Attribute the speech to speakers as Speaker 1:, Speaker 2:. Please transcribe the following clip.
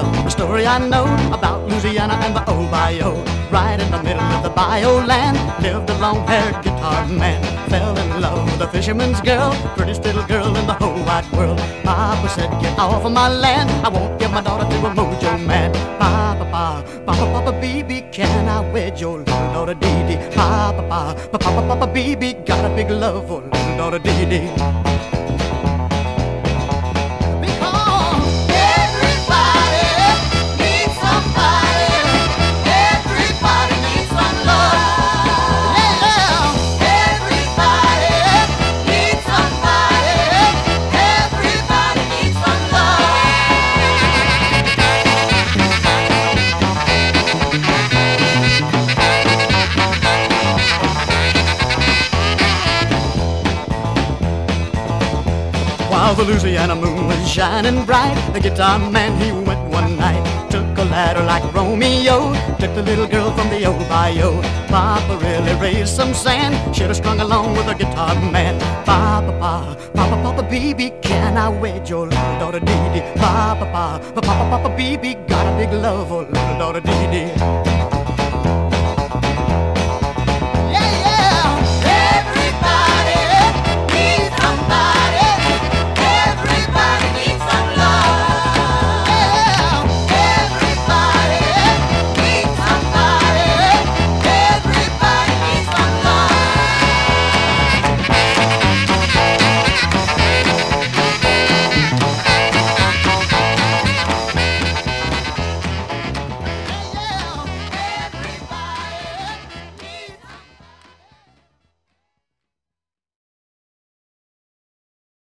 Speaker 1: tell the story I know about Louisiana and the bayou. Right in the middle of the bayou land lived a long-haired guitar man. Fell in love with a fisherman's girl, prettiest little girl in the whole wide world. Papa said, get off of my land, I won't give my daughter to a mojo man. Papa, papa, papa, papa, BB, can I wed your little daughter Dee Dee? Papa, papa, papa, papa, BB, got a big love for little daughter Dee Dee. While the Louisiana moon was shining bright, the guitar man he went one night. Took a ladder like Romeo, took the little girl from the old bayou. Papa really raised some sand, should have strung along with the guitar man. Papa, papa, papa, papa, BB, can I wed your little daughter Dee Dee? Papa, papa, papa, papa, BB, got a big love for little daughter Dee Dee.